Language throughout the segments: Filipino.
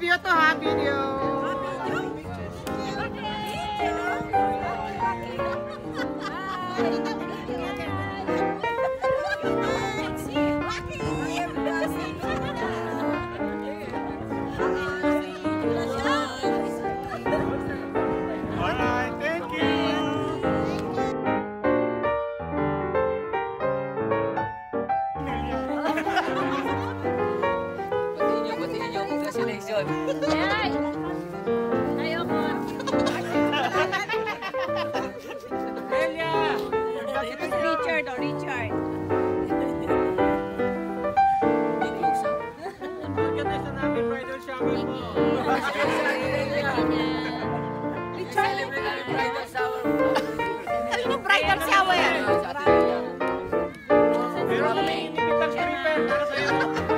Video to ha, video. Congratulations. Ay! Ayoko. Delia! Richard o Richard. Maganda sa namin bridal shower mo. Namin bridal shower mo. Ano bridal shower? Meron kami inibitang stripper para sa'yo.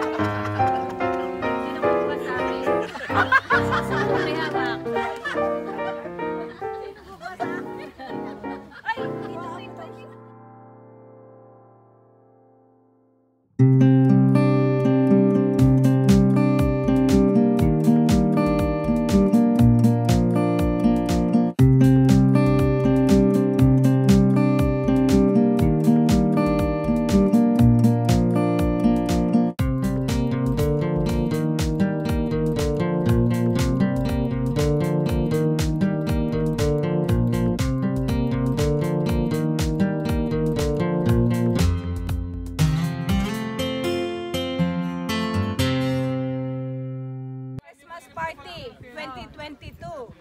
Party 2022.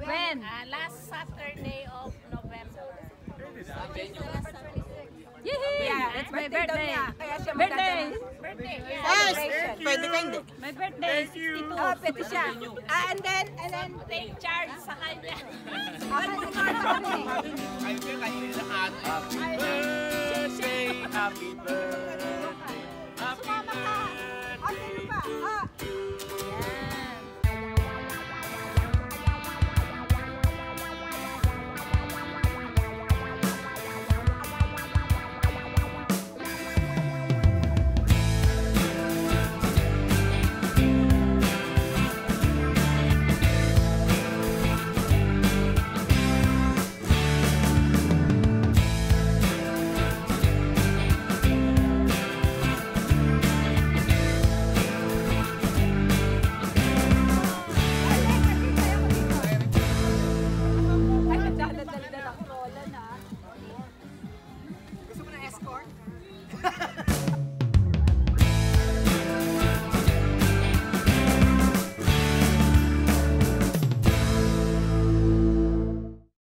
When? last Saturday of November. Yehey! Yeah, That's my birthday daw birthday. niya. Kaya siya Birthday! magdadala- Birthday, yeah. Ay, Celebration. pwede ka hindi. My birthday, Thank you. 62. Oh, pwede siya. Ah, and then, and then, take charge sa kanya. Ako si Marta kami. I feel like happy birthday, happy birthday.